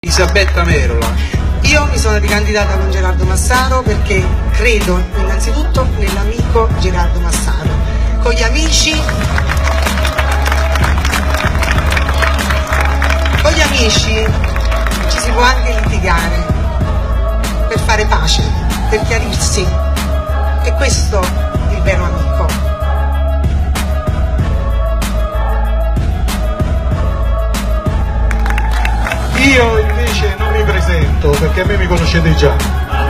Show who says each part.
Speaker 1: Elisabetta Merola.
Speaker 2: Io mi sono ricandidata con Gerardo Massaro perché credo innanzitutto nell'amico Gerardo Massaro. Con gli amici con gli amici ci si può anche litigare per fare pace, per chiarirsi. E questo
Speaker 1: Invece non mi presento perché a me mi conoscete già.